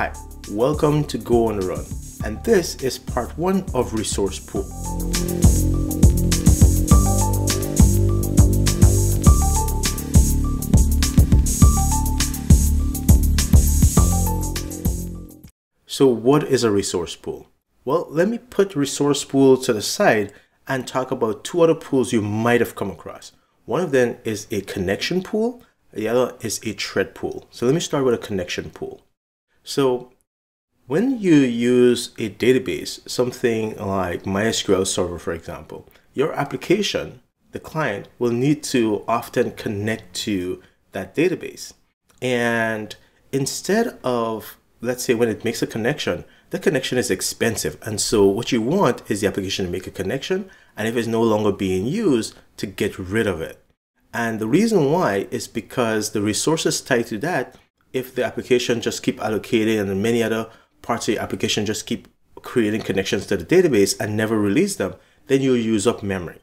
Hi, welcome to Go on the Run, and this is part one of Resource Pool. So what is a resource pool? Well, let me put resource pool to the side and talk about two other pools you might have come across. One of them is a connection pool, the other is a thread pool. So let me start with a connection pool. So when you use a database, something like MySQL Server, for example, your application, the client, will need to often connect to that database. And instead of let's say when it makes a connection, the connection is expensive. And so what you want is the application to make a connection. And if it's no longer being used, to get rid of it. And the reason why is because the resources tied to that, if the application just keep allocating and many other parts of the application just keep creating connections to the database and never release them, then you'll use up memory.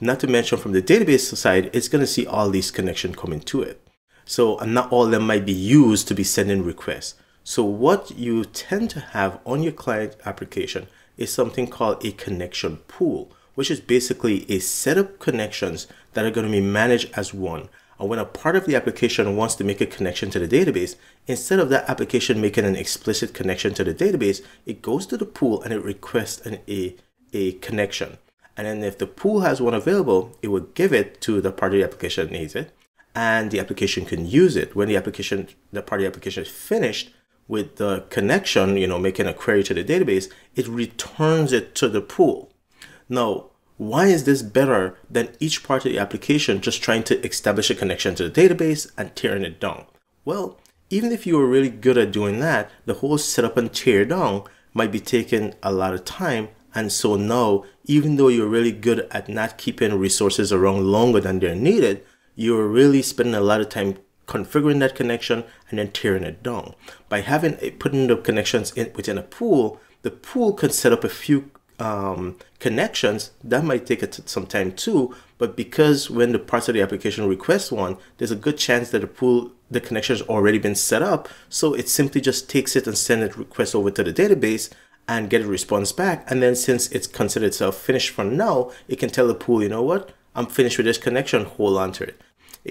Not to mention from the database side, it's going to see all these connections coming to it. So and not all of them might be used to be sending requests. So what you tend to have on your client application is something called a connection pool, which is basically a set of connections that are going to be managed as one. And when a part of the application wants to make a connection to the database, instead of that application making an explicit connection to the database, it goes to the pool and it requests an, a, a connection. And then if the pool has one available, it will give it to the part of the application that needs it. And the application can use it. When the application, the part of the application is finished, with the connection, you know, making a query to the database, it returns it to the pool. Now, why is this better than each part of the application just trying to establish a connection to the database and tearing it down? Well, even if you were really good at doing that, the whole setup and tear down might be taking a lot of time. And so now, even though you're really good at not keeping resources around longer than they're needed, you're really spending a lot of time configuring that connection and then tearing it down. By having it, putting the connections in within a pool, the pool can set up a few um, connections. That might take some time too, but because when the parts of the application request one, there's a good chance that the pool, the connection has already been set up. So it simply just takes it and send it request over to the database and get a response back. And then since it's considered itself finished for now, it can tell the pool, you know what, I'm finished with this connection, hold on to it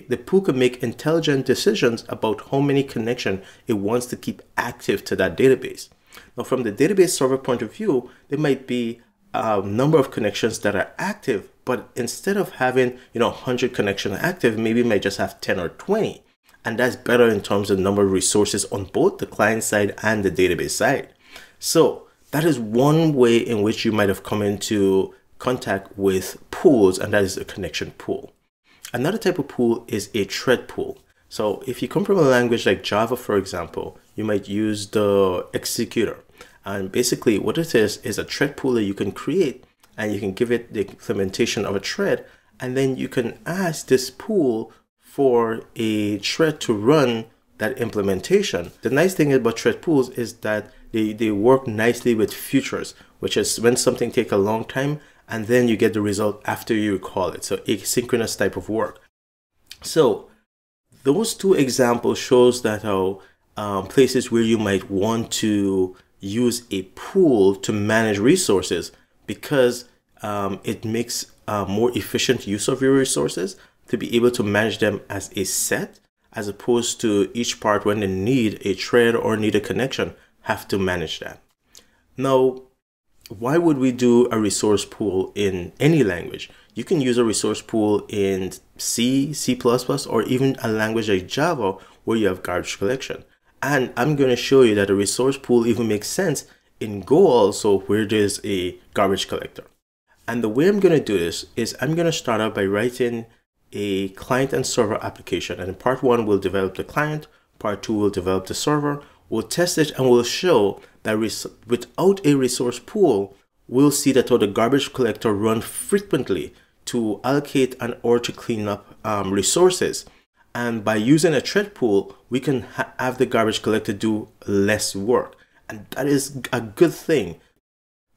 the pool can make intelligent decisions about how many connection it wants to keep active to that database. Now, from the database server point of view, there might be a number of connections that are active, but instead of having, you know, 100 connections active, maybe it might just have 10 or 20. And that's better in terms of number of resources on both the client side and the database side. So that is one way in which you might have come into contact with pools, and that is a connection pool. Another type of pool is a thread pool. So if you come from a language like Java, for example, you might use the executor. And basically what it is, is a thread pool that you can create and you can give it the implementation of a thread. And then you can ask this pool for a thread to run that implementation. The nice thing about thread pools is that they, they work nicely with futures, which is when something take a long time and then you get the result after you call it. So asynchronous type of work. So those two examples shows that how um, places where you might want to use a pool to manage resources because um, it makes a more efficient use of your resources to be able to manage them as a set as opposed to each part when they need a thread or need a connection have to manage that. Now, why would we do a resource pool in any language? You can use a resource pool in C, C++, or even a language like Java where you have garbage collection. And I'm going to show you that a resource pool even makes sense in Go also where there's a garbage collector. And the way I'm going to do this is I'm going to start out by writing a client and server application. And in part one, we'll develop the client. Part two, we'll develop the server. We'll test it and we'll show that without a resource pool, we'll see that all the garbage collector run frequently to allocate and or to clean up um, resources. And by using a thread pool, we can ha have the garbage collector do less work. And that is a good thing.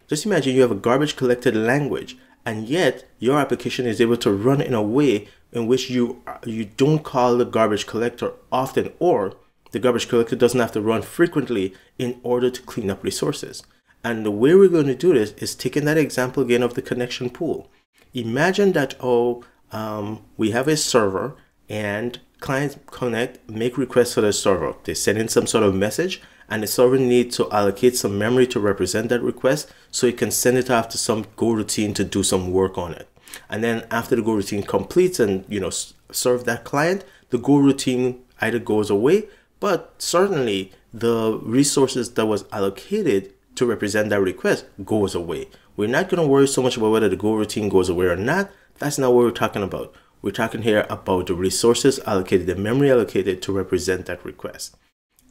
Just imagine you have a garbage collected language and yet your application is able to run in a way in which you you don't call the garbage collector often or the garbage collector doesn't have to run frequently in order to clean up resources. And the way we're going to do this is taking that example again of the connection pool. Imagine that, oh, um, we have a server and clients connect, make requests for the server. They send in some sort of message and the server needs to allocate some memory to represent that request so it can send it off to some Go routine to do some work on it. And then after the Go routine completes and, you know, serve that client, the Go routine either goes away, but certainly the resources that was allocated to represent that request goes away. We're not going to worry so much about whether the Go routine goes away or not. That's not what we're talking about. We're talking here about the resources allocated, the memory allocated to represent that request.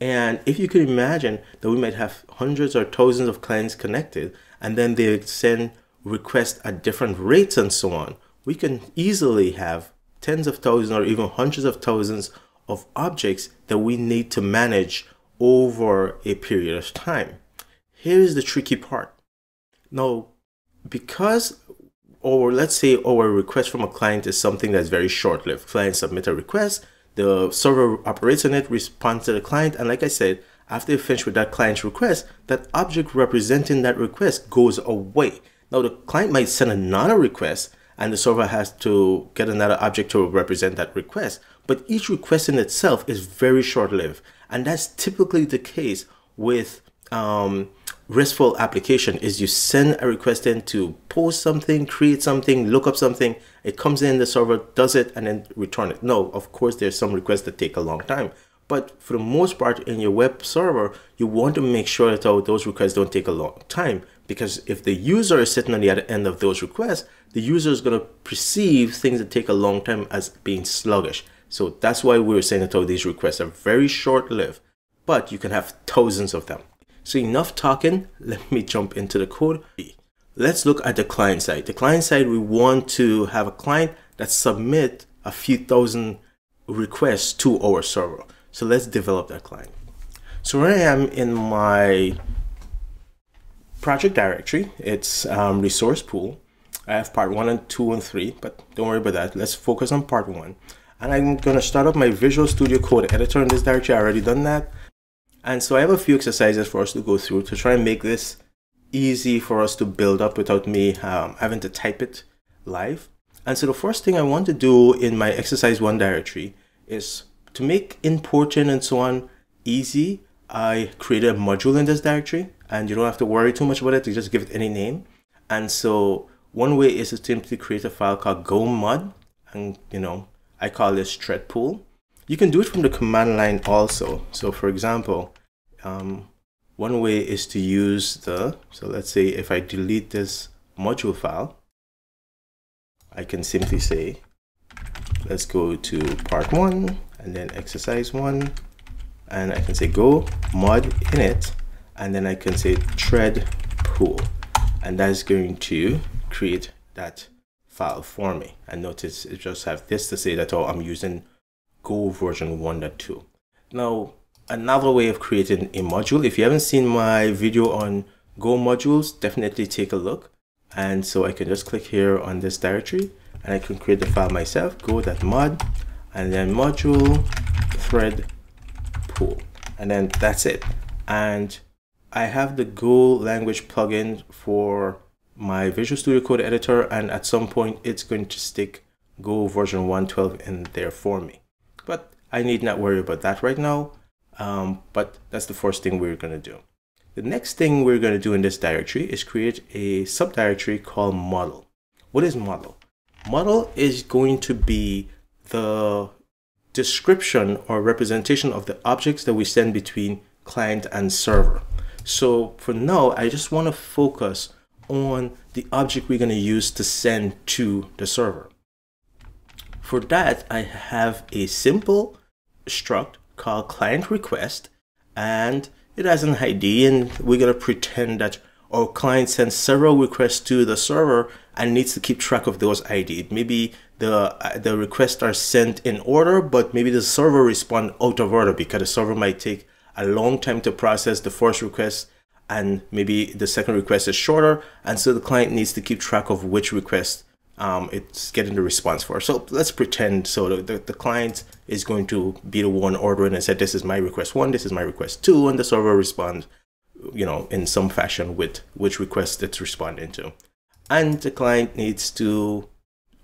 And if you could imagine that we might have hundreds or thousands of clients connected, and then they send requests at different rates and so on, we can easily have tens of thousands or even hundreds of thousands of objects that we need to manage over a period of time. Here's the tricky part. Now, because, or let's say our request from a client is something that's very short lived. Client submit a request, the server operates on it, responds to the client, and like I said, after you finish with that client's request, that object representing that request goes away. Now, the client might send another request, and the server has to get another object to represent that request. But each request in itself is very short lived. And that's typically the case with um, RESTful application is you send a request in to post something, create something, look up something. It comes in, the server does it, and then return it. No, of course, there's some requests that take a long time. But for the most part, in your web server, you want to make sure that those requests don't take a long time. Because if the user is sitting on the other end of those requests, the user is going to perceive things that take a long time as being sluggish. So that's why we are saying that all these requests are very short lived, but you can have thousands of them. So enough talking, let me jump into the code. Let's look at the client side. The client side, we want to have a client that submit a few thousand requests to our server. So let's develop that client. So where I am in my project directory, it's um, resource pool. I have part one and two and three, but don't worry about that. Let's focus on part one. And I'm gonna start up my Visual Studio Code editor in this directory. I already done that. And so I have a few exercises for us to go through to try and make this easy for us to build up without me um, having to type it live. And so the first thing I want to do in my exercise one directory is to make importing and so on easy. I created a module in this directory and you don't have to worry too much about it. You just give it any name. And so one way is to simply create a file called go mod and you know, I call this thread pool. You can do it from the command line also. So for example, um, one way is to use the, so let's say if I delete this module file, I can simply say, let's go to part one and then exercise one, and I can say go mod init, and then I can say thread pool, and that's going to create that file for me. And notice it just have this to say that, oh, I'm using Go version 1.2. Now, another way of creating a module, if you haven't seen my video on Go modules, definitely take a look. And so I can just click here on this directory and I can create the file myself, go.mod, and then module thread pool. And then that's it. And I have the Go language plugin for my Visual Studio Code editor, and at some point it's going to stick Go version 112 in there for me. I need not worry about that right now. Um, but that's the first thing we're going to do. The next thing we're going to do in this directory is create a subdirectory called model. What is model? Model is going to be the description or representation of the objects that we send between client and server. So for now, I just want to focus on the object we're going to use to send to the server. For that, I have a simple struct called client request and it has an ID and we're going to pretend that our client sends several requests to the server and needs to keep track of those ID. Maybe the uh, the requests are sent in order, but maybe the server respond out of order because the server might take a long time to process the first request and maybe the second request is shorter. And so the client needs to keep track of which request um, it's getting the response for. So let's pretend so the, the, the client is going to be the one ordering and said, this is my request one, this is my request two, and the server responds, you know, in some fashion with which request it's responding to. And the client needs to,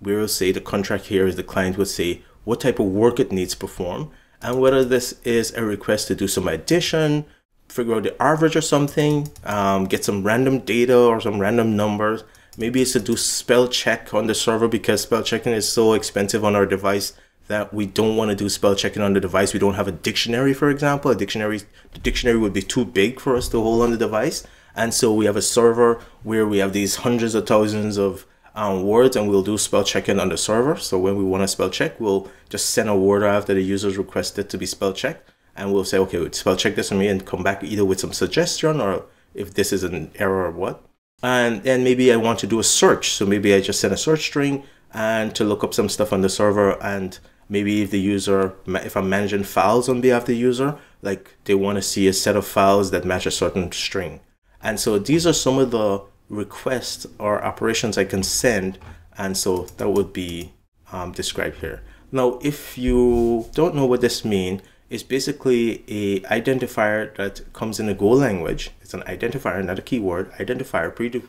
we will say the contract here is the client would say what type of work it needs perform and whether this is a request to do some addition, figure out the average or something, um, get some random data or some random numbers. Maybe it's to do spell check on the server because spell checking is so expensive on our device that we don't want to do spell checking on the device. We don't have a dictionary, for example. A dictionary, the dictionary would be too big for us to hold on the device. And so we have a server where we have these hundreds of thousands of um, words and we'll do spell checking on the server. So when we want to spell check, we'll just send a word after the user's requested to be spell checked. And we'll say, okay, we spell check this for me and come back either with some suggestion or if this is an error or what. And then maybe I want to do a search. So maybe I just send a search string and to look up some stuff on the server. And maybe if the user if i'm managing files on behalf of the user like they want to see a set of files that match a certain string. And so these are some of the requests or operations i can send. And so that would be um, described here. Now if you don't know what this means it's basically a identifier that comes in a go language it's an identifier not a keyword identifier pretty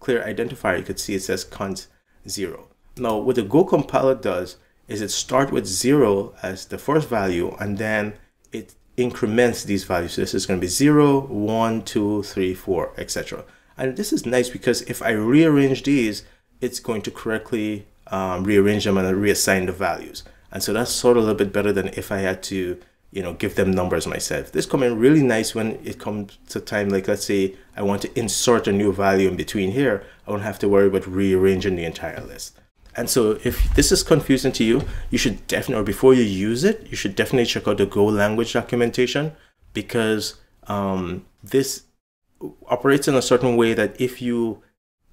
clear identifier you could see it says cont zero now what the go compiler does is it start with zero as the first value and then it increments these values. So this is going to be zero, one, two, three, four, etc. And this is nice because if I rearrange these, it's going to correctly um, rearrange them and reassign the values. And so that's sort of a little bit better than if I had to, you know, give them numbers myself. This come in really nice when it comes to time, like let's say I want to insert a new value in between here. I don't have to worry about rearranging the entire list. And so if this is confusing to you, you should definitely, or before you use it, you should definitely check out the Go language documentation because um, this operates in a certain way that if you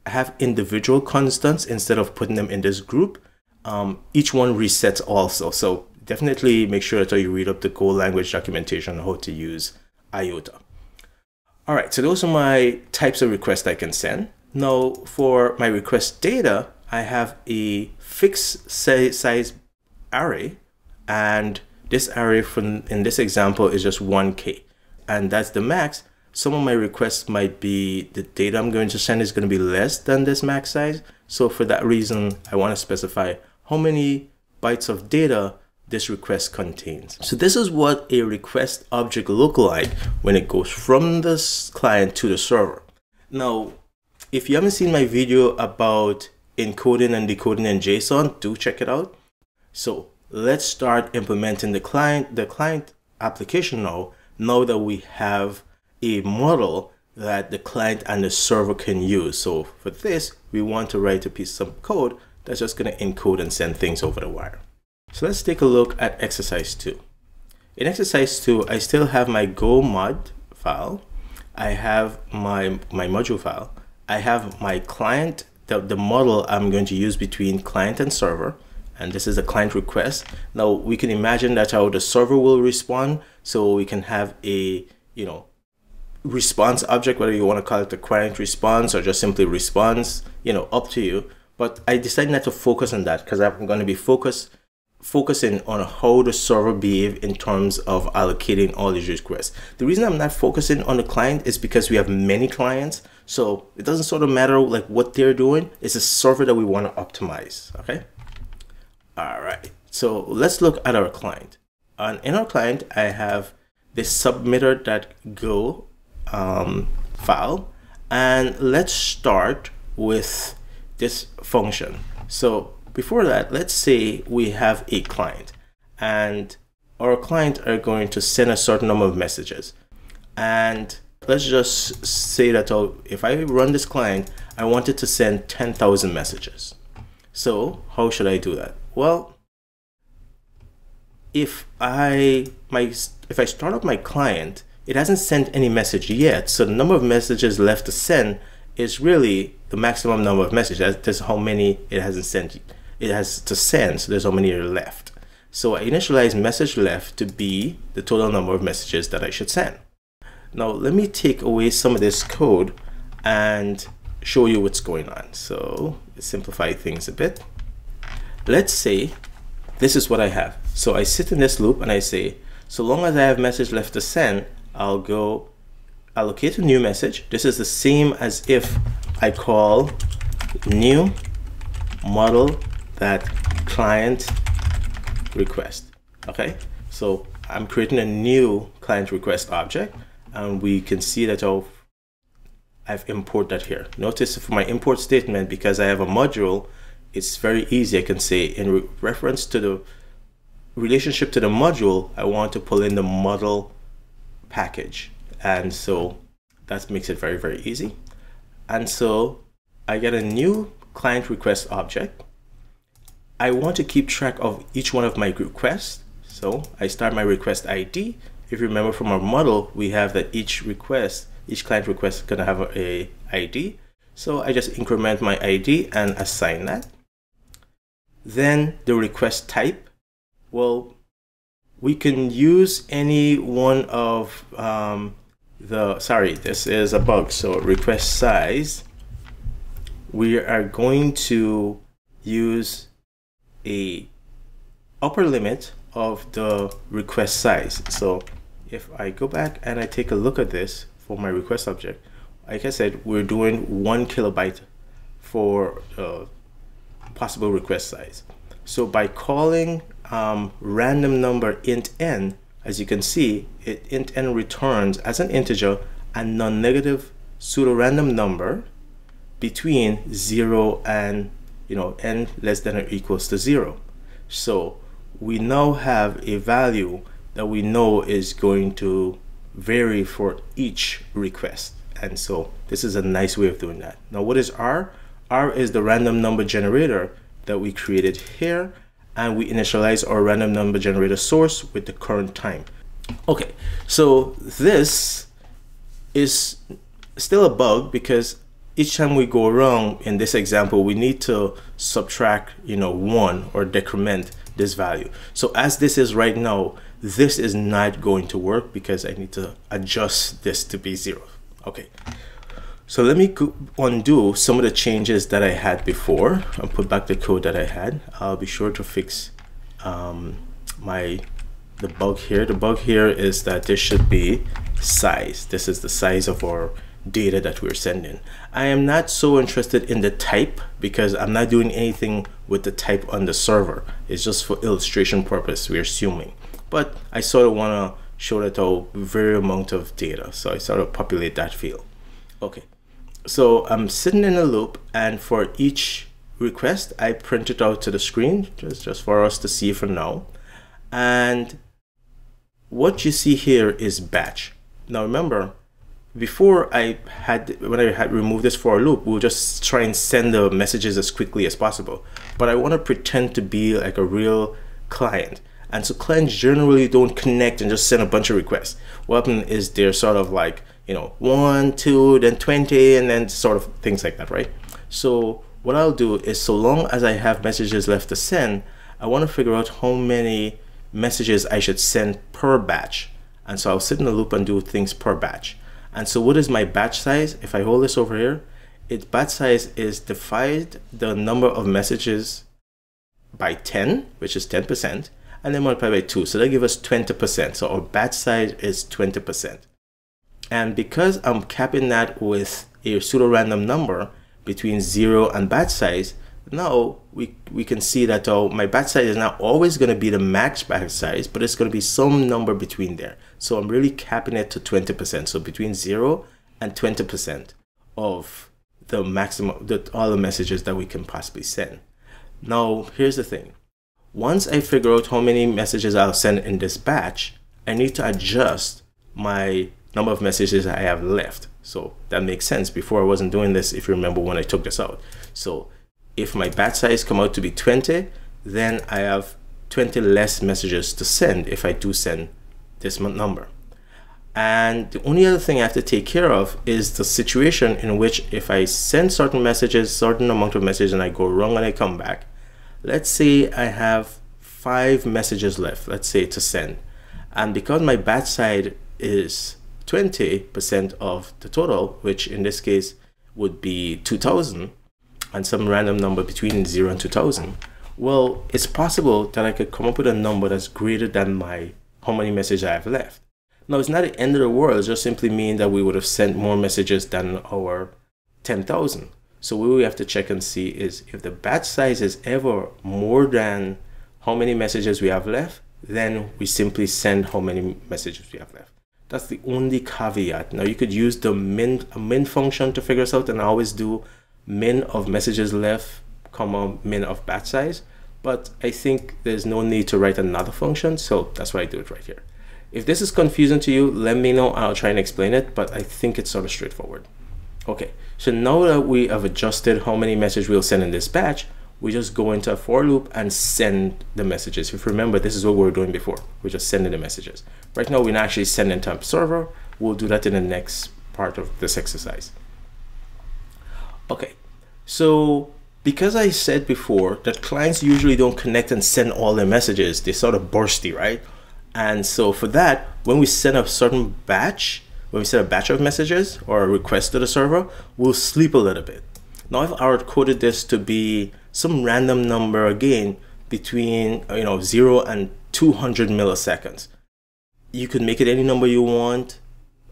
have individual constants instead of putting them in this group, um, each one resets also. So definitely make sure that you read up the Go language documentation on how to use IOTA. All right, so those are my types of requests I can send. Now for my request data, I have a fixed size array and this array from in this example is just 1k and that's the max some of my requests might be the data I'm going to send is going to be less than this max size so for that reason I want to specify how many bytes of data this request contains. So this is what a request object look like when it goes from this client to the server. Now, if you haven't seen my video about encoding and decoding in JSON, do check it out. So let's start implementing the client, the client application now, now that we have a model that the client and the server can use. So for this, we want to write a piece of code that's just going to encode and send things over the wire. So let's take a look at exercise two. In exercise two, I still have my Go mod file. I have my, my module file. I have my client the, the model I'm going to use between client and server. And this is a client request. Now we can imagine that how the server will respond. So we can have a, you know, response object, whether you want to call it the client response or just simply response, you know, up to you. But I decided not to focus on that because I'm going to be focused focusing on how the server behave in terms of allocating all these requests. The reason I'm not focusing on the client is because we have many clients. So it doesn't sort of matter like what they're doing. It's a server that we want to optimize. Okay. All right. So let's look at our client. And in our client, I have this submitter.go um, file. And let's start with this function. So before that, let's say we have a client and our client are going to send a certain number of messages. And let's just say that oh, if I run this client, I wanted to send 10,000 messages. So how should I do that? Well, if I my if I start up my client, it hasn't sent any message yet. So the number of messages left to send is really the maximum number of messages. That's how many it hasn't sent it has to send, so there's how many are left. So I initialize message left to be the total number of messages that I should send. Now let me take away some of this code and show you what's going on. So simplify things a bit. Let's say this is what I have. So I sit in this loop and I say, so long as I have message left to send, I'll go allocate a new message. This is the same as if I call new model that client request. Okay, so I'm creating a new client request object and we can see that I've, I've imported that here. Notice for my import statement, because I have a module, it's very easy. I can say in re reference to the relationship to the module, I want to pull in the model package. And so that makes it very, very easy. And so I get a new client request object. I want to keep track of each one of my requests. So I start my request ID. If you remember from our model, we have that each request, each client request is gonna have a, a ID. So I just increment my ID and assign that. Then the request type, well, we can use any one of um, the, sorry, this is a bug. So request size, we are going to use a upper limit of the request size. So if I go back and I take a look at this for my request object, like I said, we're doing one kilobyte for uh, possible request size. So by calling um, random number int n, as you can see, it int n returns as an integer a non-negative pseudo-random number between 0 and you know n less than or equals to 0. So we now have a value that we know is going to vary for each request. And so this is a nice way of doing that. Now what is R? R is the random number generator that we created here and we initialize our random number generator source with the current time. Okay, so this is still a bug because each time we go wrong in this example, we need to subtract, you know, one or decrement this value. So as this is right now, this is not going to work because I need to adjust this to be zero. Okay, so let me undo some of the changes that I had before and put back the code that I had. I'll be sure to fix um, my the bug here. The bug here is that this should be size. This is the size of our data that we're sending. I am not so interested in the type because I'm not doing anything with the type on the server. It's just for illustration purpose, we're assuming. But I sort of want to show that a very amount of data. So I sort of populate that field. Okay. So I'm sitting in a loop and for each request, I print it out to the screen just, just for us to see for now. And what you see here is batch. Now remember, before I had, when I had removed this for a loop, we'll just try and send the messages as quickly as possible. But I want to pretend to be like a real client. And so clients generally don't connect and just send a bunch of requests. What happens is they're sort of like you know, one, two, then 20, and then sort of things like that, right? So what I'll do is so long as I have messages left to send, I want to figure out how many messages I should send per batch. And so I'll sit in the loop and do things per batch. And so what is my batch size? If I hold this over here, its batch size is divide the number of messages by 10, which is 10%, and then multiply by 2. So that gives us 20%. So our batch size is 20%. And because I'm capping that with a pseudo-random number between zero and batch size, now we, we can see that oh, my batch size is not always going to be the max batch size, but it's going to be some number between there. So I'm really capping it to 20%. So between zero and 20% of the maximum, all the messages that we can possibly send. Now, here's the thing. Once I figure out how many messages I'll send in this batch, I need to adjust my number of messages I have left. So that makes sense. Before I wasn't doing this, if you remember when I took this out. So if my batch size come out to be 20, then I have 20 less messages to send if I do send this number. And the only other thing I have to take care of is the situation in which if I send certain messages, certain amount of messages and I go wrong and I come back, let's say I have five messages left, let's say to send. And because my batch size is 20% of the total, which in this case would be 2000 and some random number between 0 and 2000, Well, it's possible that I could come up with a number that's greater than my how many messages I have left. Now, it's not the end of the world. It just simply means that we would have sent more messages than our 10,000. So what we have to check and see is if the batch size is ever more than how many messages we have left, then we simply send how many messages we have left. That's the only caveat. Now you could use the min, min function to figure this out and I always do min of messages left, comma min of batch size. But I think there's no need to write another function. So that's why I do it right here. If this is confusing to you, let me know. I'll try and explain it, but I think it's sort of straightforward. Okay, so now that we have adjusted how many messages we'll send in this batch, we just go into a for loop and send the messages. If you remember, this is what we were doing before. We're just sending the messages. Right now, we're not actually sending to a server. We'll do that in the next part of this exercise. Okay, so because I said before that clients usually don't connect and send all their messages, they're sort of bursty, right? And so for that, when we send a certain batch, when we send a batch of messages or a request to the server, we'll sleep a little bit. Now if I've coded this to be some random number again between you know 0 and 200 milliseconds. You could make it any number you want,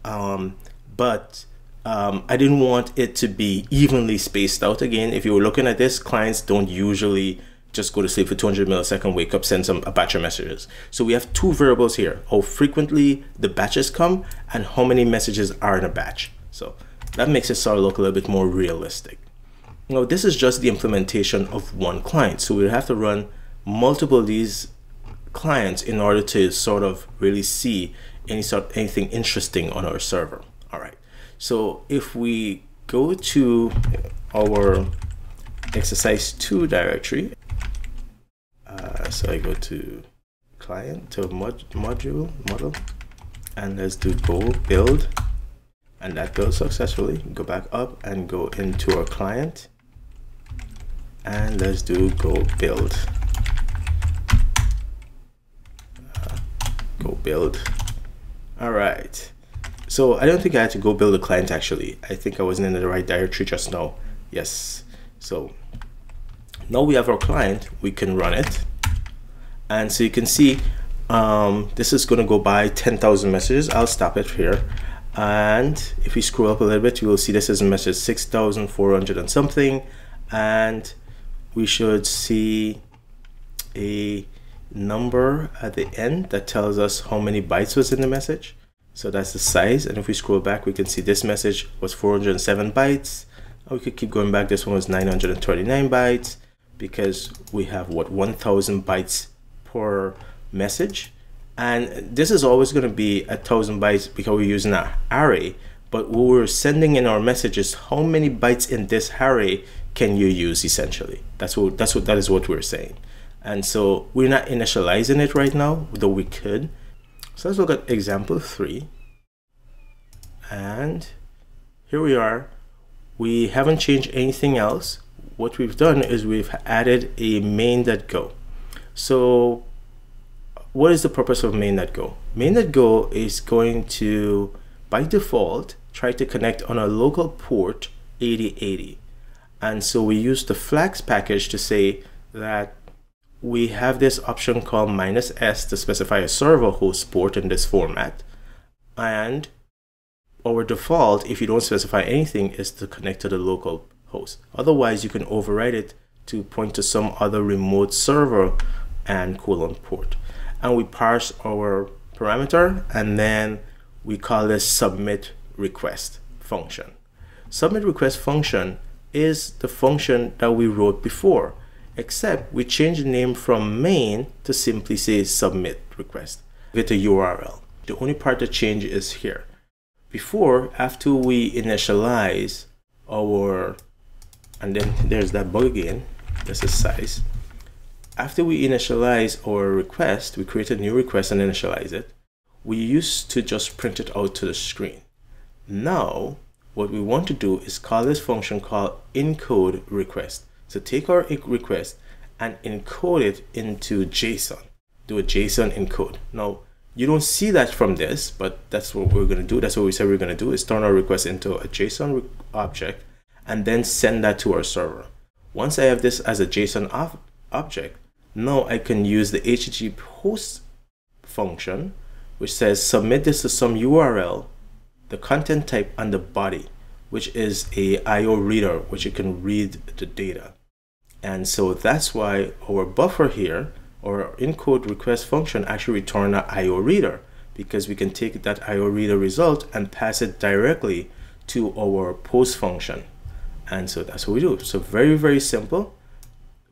um, but um, I didn't want it to be evenly spaced out again. If you were looking at this, clients don't usually just go to sleep for 200 millisecond, wake up, send some a batch of messages. So we have two variables here, how frequently the batches come and how many messages are in a batch. So that makes it sort of look a little bit more realistic. Now this is just the implementation of one client. So we have to run multiple of these clients in order to sort of really see any sort anything interesting on our server. So if we go to our exercise 2 directory uh, so I go to client to mod module model and let's do go build and that built successfully. Go back up and go into our client and let's do go build. Uh, go build. All right so I don't think I had to go build a client actually. I think I wasn't in the right directory just now. Yes. So now we have our client. We can run it. And so you can see um, this is going to go by 10,000 messages. I'll stop it here. And if we scroll up a little bit you will see this is a message 6,400 and something. And we should see a number at the end that tells us how many bytes was in the message so that's the size and if we scroll back we can see this message was 407 bytes. Oh, we could keep going back this one was 929 bytes because we have what 1000 bytes per message? And this is always going to be a thousand bytes because we're using an array but what we're sending in our messages how many bytes in this array can you use essentially? That's what that's what that is what we're saying. And so we're not initializing it right now though we could so let's look at example three and here we are we haven't changed anything else what we've done is we've added a main.go so what is the purpose of main.go? Main.go is going to, by default, try to connect on a local port 8080. And so we use the flags package to say that we have this option called minus S to specify a server host port in this format. And our default, if you don't specify anything, is to connect to the local host. Otherwise, you can override it to point to some other remote server and colon port. And we parse our parameter and then we call this submit request function. Submit request function is the function that we wrote before, except we change the name from main to simply say submit request with a URL. The only part that change is here. Before, after we initialize our, and then there's that bug again, this is size, after we initialize our request, we create a new request and initialize it. We used to just print it out to the screen. Now, what we want to do is call this function called encode request. So take our request and encode it into JSON. Do a JSON encode. Now, you don't see that from this, but that's what we're going to do. That's what we said we're going to do is turn our request into a JSON object and then send that to our server. Once I have this as a JSON object, now I can use the HTTP post function, which says submit this to some URL, the content type, and the body, which is a IO reader, which you can read the data. And so that's why our buffer here, or encode request function actually return an IO reader because we can take that IO reader result and pass it directly to our post function. And so that's what we do. So very, very simple.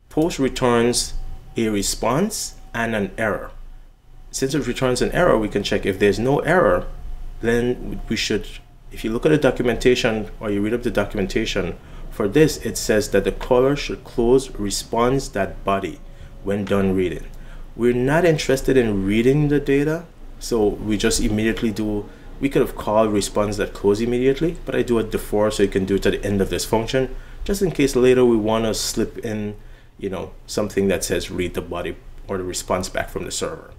Post returns a response and an error. Since it returns an error, we can check if there's no error, then we should, if you look at the documentation or you read up the documentation for this, it says that the caller should close response that body when done reading. We're not interested in reading the data, so we just immediately do, we could have called response that close immediately, but I do it before so you can do it at the end of this function, just in case later we want to slip in, you know, something that says read the body or the response back from the server.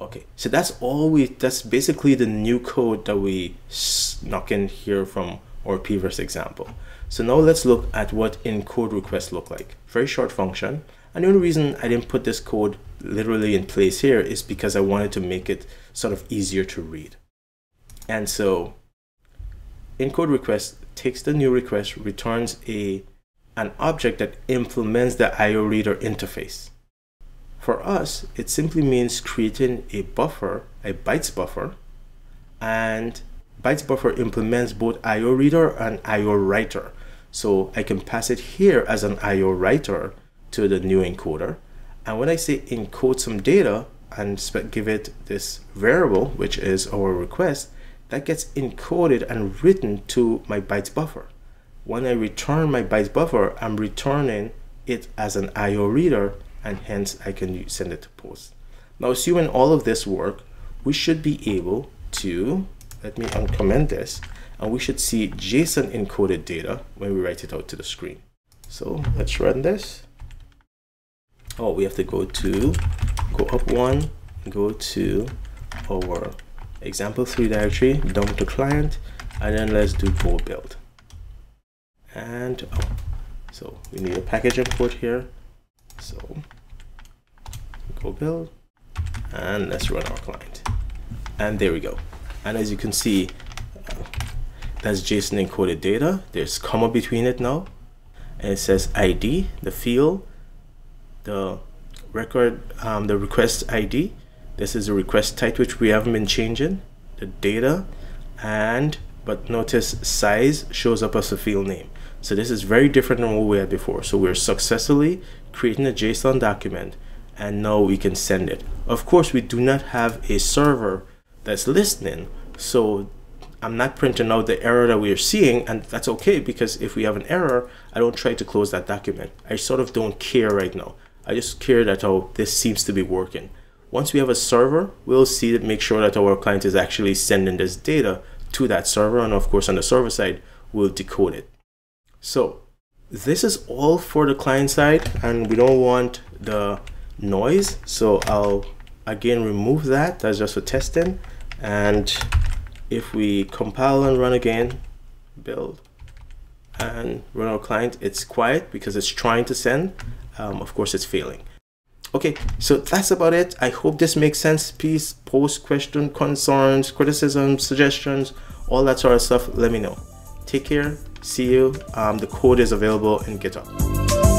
Okay, so that's all we, that's basically the new code that we snuck in here from our previous example. So now let's look at what encode requests look like. Very short function. And the only reason I didn't put this code literally in place here is because I wanted to make it sort of easier to read. And so encode request takes the new request, returns a an object that implements the IO reader interface. For us, it simply means creating a buffer, a bytes buffer, and bytes buffer implements both IO reader and IO writer. So I can pass it here as an IO writer to the new encoder. And when I say encode some data and give it this variable, which is our request, that gets encoded and written to my bytes buffer. When I return my bytes buffer, I'm returning it as an IO reader and hence I can send it to post. Now assuming all of this work, we should be able to, let me uncomment this, and we should see JSON encoded data when we write it out to the screen. So let's run this. Oh, we have to go to, go up one, go to our example three directory, dump to client, and then let's do go build. And oh, so we need a package import here. So go build and let's run our client. And there we go. And as you can see, uh, that's JSON encoded data. There's comma between it now. And it says ID, the field, the record, um, the request ID. This is a request type which we haven't been changing. The data and but notice size shows up as a field name. So this is very different than what we had before. So we're successfully creating a JSON document and now we can send it. Of course, we do not have a server that's listening. So I'm not printing out the error that we are seeing, and that's okay because if we have an error, I don't try to close that document. I sort of don't care right now. I just care that oh, this seems to be working. Once we have a server, we'll see to make sure that our client is actually sending this data to that server, and of course on the server side, we'll decode it. So this is all for the client side, and we don't want the noise. So I'll again remove that. That's just for testing, and if we compile and run again, build and run our client, it's quiet because it's trying to send. Um, of course, it's failing. Okay, so that's about it. I hope this makes sense. Please post question, concerns, criticisms, suggestions, all that sort of stuff. Let me know. Take care. See you. Um, the code is available in GitHub.